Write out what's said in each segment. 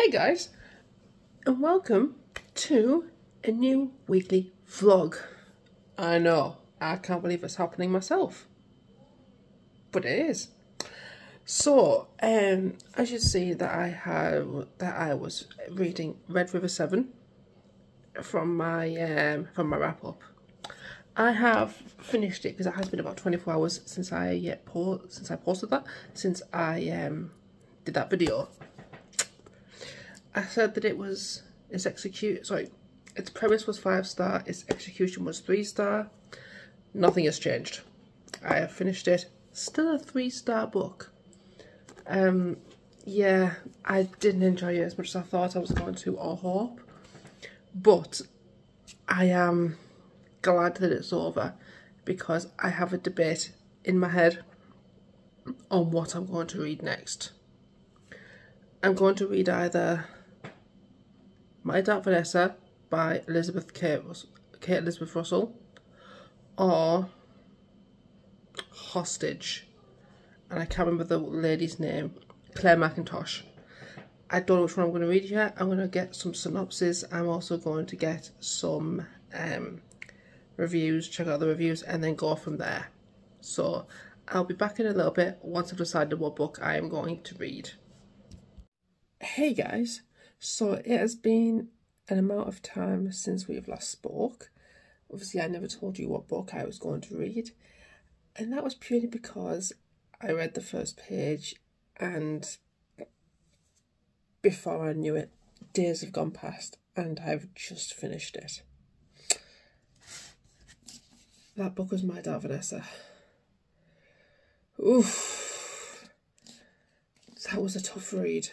Hey guys, and welcome to a new weekly vlog. I know, I can't believe it's happening myself, but it is. So, um, as you see that I have that I was reading Red River Seven from my um from my wrap up. I have finished it because it has been about 24 hours since I uh, po since I posted that since I um did that video I said that it was its execute sorry its premise was five star its execution was three star. Nothing has changed. I have finished it. Still a three star book. Um yeah I didn't enjoy it as much as I thought I was going to or hope. But I am glad that it's over because I have a debate in my head on what I'm going to read next. I'm going to read either my Dark Vanessa by Elizabeth Kate, Kate Elizabeth Russell or Hostage. And I can't remember the lady's name. Clare Mackintosh. I don't know which one I'm going to read yet. I'm going to get some synopses. I'm also going to get some um, reviews, check out the reviews, and then go from there. So I'll be back in a little bit once I've decided what book I am going to read. Hey guys, so it has been an amount of time since we've last spoke. Obviously, I never told you what book I was going to read, and that was purely because I read the first page, and before I knew it, days have gone past, and I've just finished it. That book was My Dark Vanessa. Oof. That was a tough read.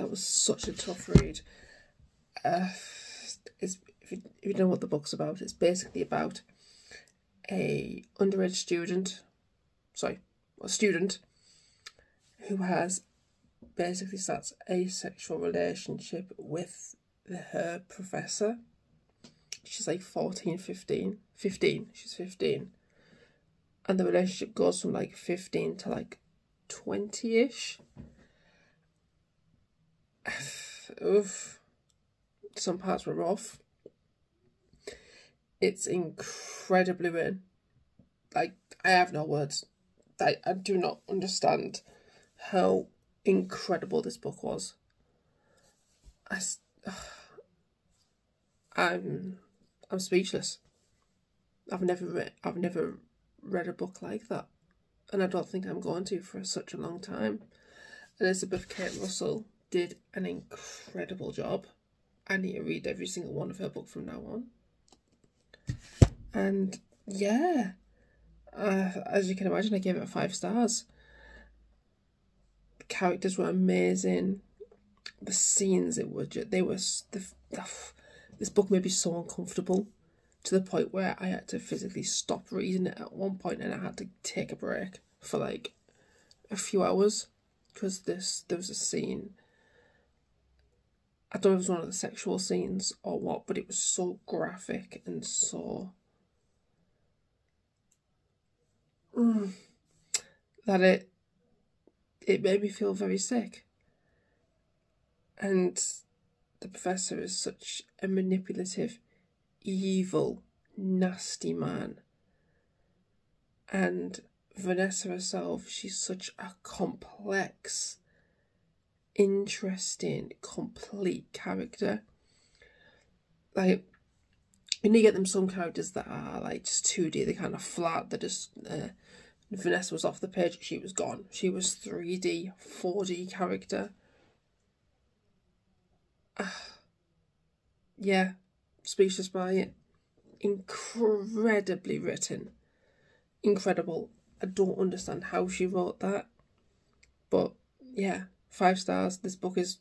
That was such a tough read. Uh, it's, if, you, if you know what the book's about, it's basically about a underage student, sorry, a student who has basically starts a sexual relationship with her professor. She's like 14, 15. 15, she's 15. And the relationship goes from like 15 to like 20 ish. Oof. Some parts were rough. It's incredibly written. Like, I have no words. I, I do not understand how incredible this book was. I, I'm, I'm speechless. I've never read, I've never read a book like that, and I don't think I'm going to for such a long time. Elizabeth Kate Russell did an incredible job. I need to read every single one of her book from now on. And yeah, uh, as you can imagine, I gave it five stars. The characters were amazing. The scenes, it were just, they were the, the, this book made me so uncomfortable to the point where I had to physically stop reading it at one point and I had to take a break for like a few hours because this there was a scene I don't know if it was one of the sexual scenes or what, but it was so graphic and so mm, that it it made me feel very sick. And the professor is such a manipulative, evil, nasty man. And Vanessa herself, she's such a complex, interesting, complete character. Like, you get them some characters that are like just 2D, they're kind of flat, they're just. Uh, Vanessa was off the page, she was gone. She was 3D, 4D character. Yeah, speechless by it. Incredibly written. Incredible. I don't understand how she wrote that. But yeah, five stars. This book is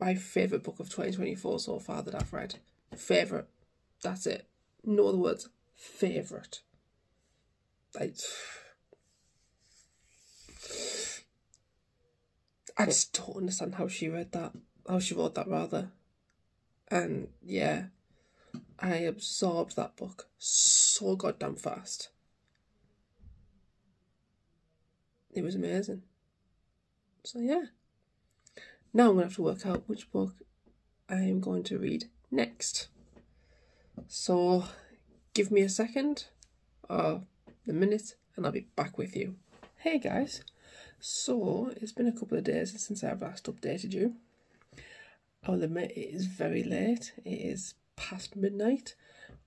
my favourite book of 2024 so far that I've read. Favourite. That's it. No other words. Favourite. Like, I just don't understand how she read that. How she wrote that, rather. And yeah, I absorbed that book so goddamn fast. It was amazing. So yeah. Now I'm going to have to work out which book I am going to read next. So give me a second or a minute and I'll be back with you. Hey guys, so it's been a couple of days since I've last updated you. I'll admit it is very late. It is past midnight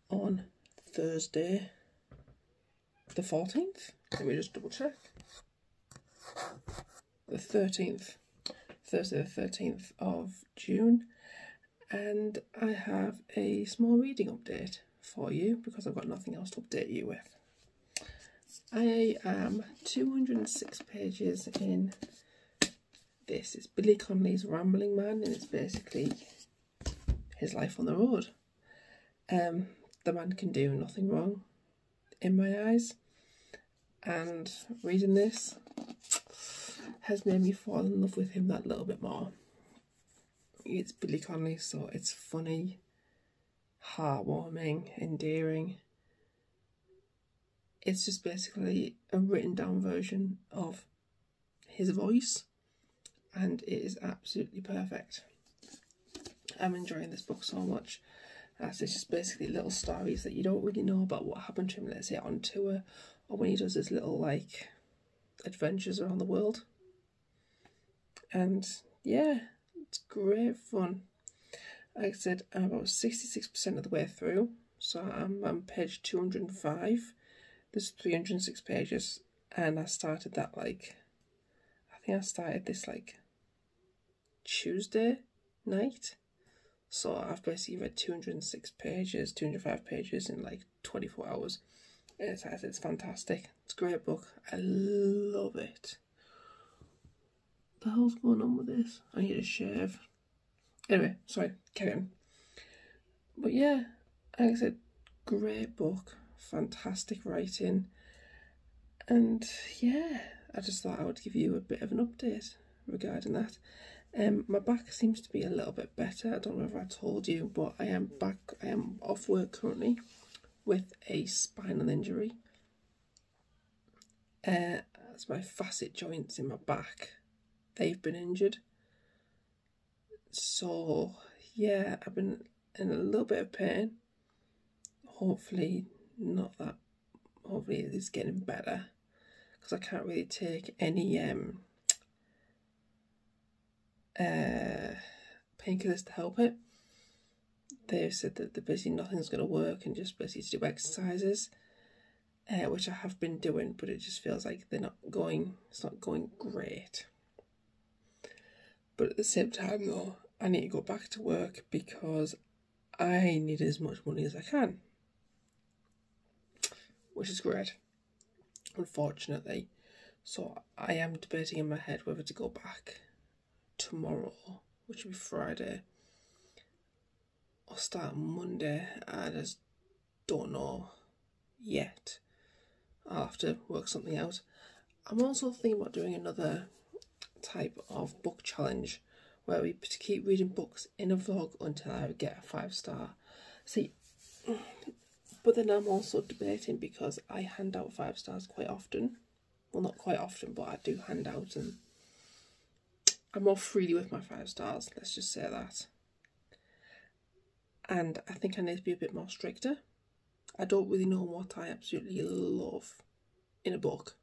on Thursday the 14th. Let me just double check. The 13th. Thursday the 13th of June. And I have a small reading update for you because I've got nothing else to update you with. I am 206 pages in this. It's Billy Connolly's Rambling Man and it's basically his life on the road. Um, the man can do nothing wrong in my eyes and reading this has made me fall in love with him that little bit more. It's Billy Connolly, so it's funny, heartwarming, endearing. It's just basically a written down version of his voice, and it is absolutely perfect. I'm enjoying this book so much. As it's just basically little stories that you don't really know about what happened to him, let's say on tour, or when he does his little like adventures around the world. And yeah, it's great fun. Like I said, I'm about 66% of the way through, so I'm on page 205. There's 306 pages, and I started that like, I think I started this like Tuesday night. So I've basically read 206 pages, 205 pages in like 24 hours. It's, it's fantastic. It's a great book. I love it. The hell's going on with this? I need a shave. Anyway, sorry, carry on. But yeah, like I said, great book, fantastic writing, and yeah, I just thought I would give you a bit of an update regarding that. Um, my back seems to be a little bit better. I don't know if I told you, but I am back. I am off work currently with a spinal injury. Uh, as my facet joints in my back, they've been injured. So yeah, I've been in a little bit of pain. Hopefully, not that. Hopefully, it's getting better because I can't really take any um uh, painkillers to help it. They've said that the basically nothing's going to work and just basically to do exercises, uh, which I have been doing, but it just feels like they're not going. It's not going great. But at the same time, though, I need to go back to work because I need as much money as I can, which is great. Unfortunately, so I am debating in my head whether to go back tomorrow, which will be Friday, or start Monday. I just don't know yet. I'll have to work something out. I'm also thinking about doing another type of book challenge where we keep reading books in a vlog until I get a five star. See, but then I'm also debating because I hand out five stars quite often. Well, not quite often, but I do hand out and I'm more freely with my five stars, let's just say that. And I think I need to be a bit more stricter. I don't really know what I absolutely love in a book.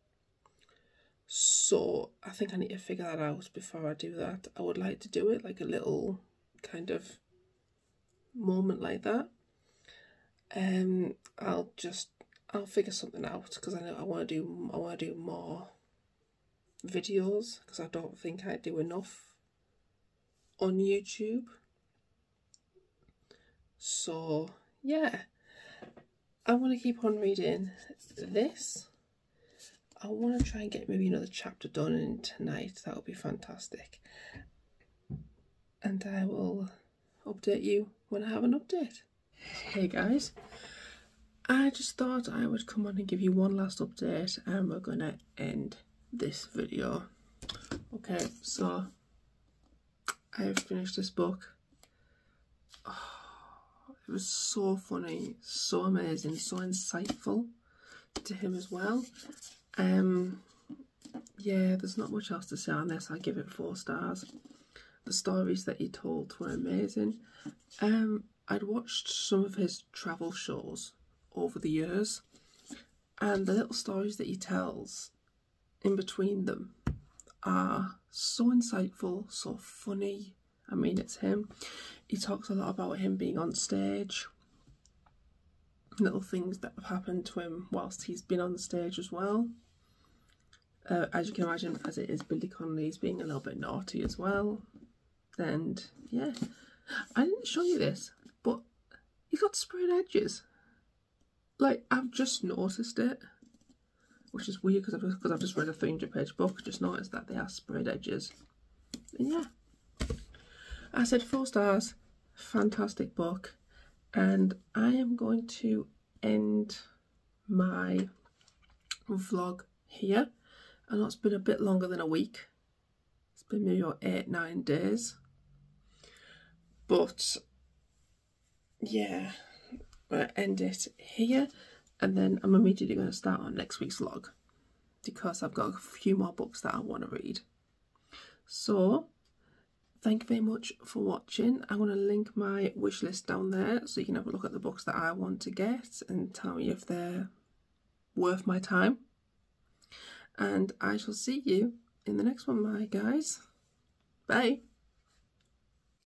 So I think I need to figure that out before I do that. I would like to do it like a little kind of moment like that. Um, I'll just I'll figure something out because I know I want to do I want to do more videos because I don't think I do enough on YouTube. So, yeah, I want to keep on reading this. I want to try and get maybe another chapter done in tonight. That would be fantastic. And I will update you when I have an update. Hey guys, I just thought I would come on and give you one last update and we're going to end this video. Okay, so I've finished this book. Oh, it was so funny, so amazing, so insightful to him as well. Um, yeah, there's not much else to say on this. I give it four stars. the stories that he told were amazing. Um, I'd watched some of his travel shows over the years, and the little stories that he tells in between them are so insightful, so funny. I mean, it's him. He talks a lot about him being on stage, little things that have happened to him whilst he's been on stage as well. Uh, as you can imagine, as it is Billy Connolly's being a little bit naughty as well. And yeah, I didn't show you this, but he's got sprayed edges. Like, I've just noticed it which is weird because I've, cause I've just read a 300 page book, just noticed that they are sprayed edges. And yeah, I said four stars, fantastic book, and I am going to end my vlog here. I know it's been a bit longer than a week. It's been maybe about eight, nine days. But yeah, I'm going to end it here and then I'm immediately going to start on next week's log because I've got a few more books that I want to read. So, thank you very much for watching. I'm going to link my wish list down there so you can have a look at the books that I want to get and tell me if they're worth my time. And I shall see you in the next one, my guys. Bye.